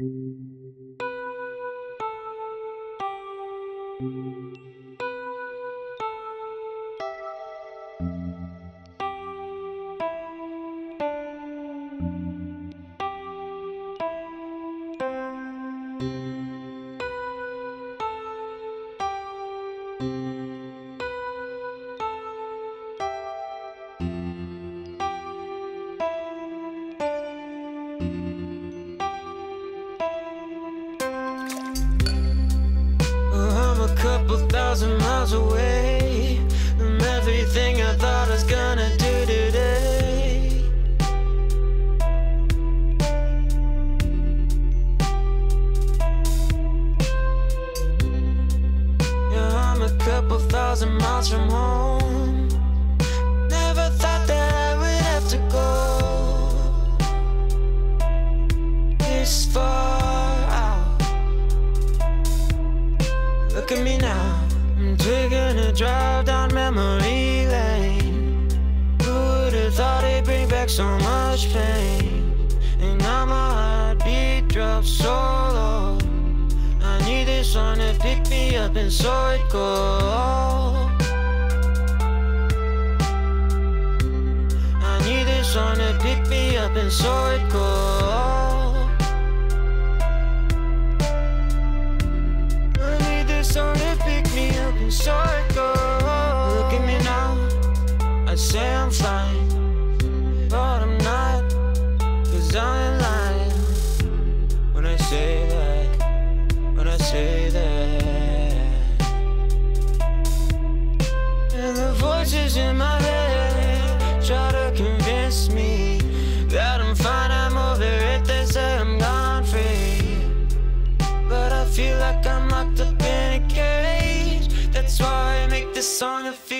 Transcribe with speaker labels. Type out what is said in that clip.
Speaker 1: I'm thousand miles away from everything I thought I was gonna do today. Yeah, I'm a couple thousand miles from home. Never thought that I would have to go this far out. Look at me now. Drive down memory lane. Who would have thought it'd bring back so much pain? And now my heartbeat drops so low. I need this song to pick me up and so it goes. I need this song to pick me up and so it goes. I voices in my head try to convince me that I'm fine, I'm over it, they say I'm gone free. But I feel like I'm locked up in a cage. That's why I make this song to feel